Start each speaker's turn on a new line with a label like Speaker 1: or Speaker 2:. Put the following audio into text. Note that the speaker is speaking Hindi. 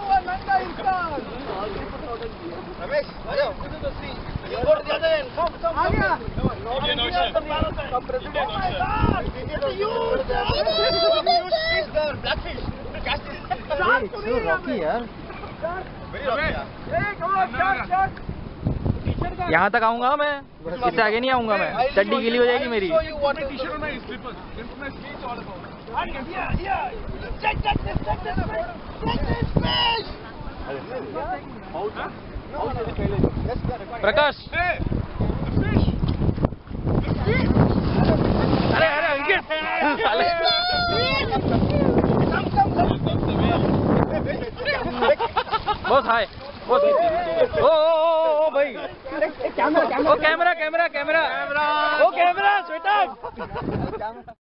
Speaker 1: हुआ नंगा इंसान
Speaker 2: रमेश आ जाओ You go to the other end. Come, come,
Speaker 1: आ गया
Speaker 3: Indian Ocean.
Speaker 2: The president.
Speaker 1: Oh my God!
Speaker 2: It's a huge, huge fish there, blackfish. Catch this.
Speaker 1: Shark to me,
Speaker 4: rocky यार
Speaker 2: Very rocky, yeah.
Speaker 1: Hey, come on, shark, shark.
Speaker 4: यहाँ तक आऊँगा मैं इससे आगे नहीं आऊँगा मैं चड्डी गिली हो जाएगी मेरी प्रकाश अरे अरे बहुत हाय बहुत ओ भाई।
Speaker 1: कैमरा
Speaker 4: ओ कैमरा कैमरा कैमरा। ओ कैमरा स्वेटर